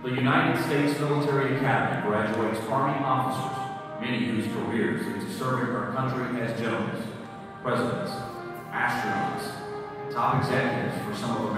The United States Military Academy graduates Army officers, many whose careers into serving our country as generals, presidents, astronauts, top executives for some of America's.